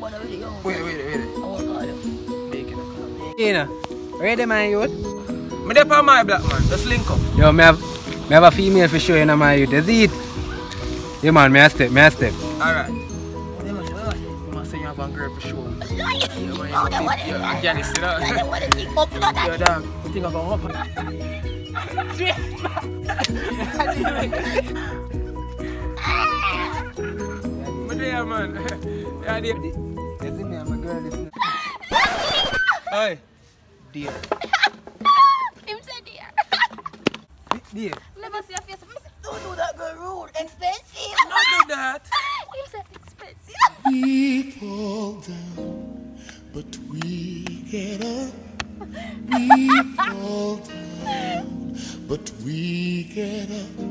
nobody already, yo. Wait, wait, wait. I won't call you. Make it a. You know, ready man youth? Me there for my black man. Just link up. Yo, me have, me have a female for sure, you know, my youth. Is it? Yeah, man, me a step, me a step. Alright. You must say you have a girl for sure. Lying. Yeah, man, Oh, they you want fit- it. you're a galley, see that? I don't want to think up to that. Yo, dog, you think I'm gonna Me there, man. Yeah, dear. Yes, me, I'm a girl. Listen. Dear. Him said dear. Dear. Never see your face. Don't do that, girl. Rude. Expensive. Don't do that. Him said expensive. We fall down, but we get up. We fall down, but we get up.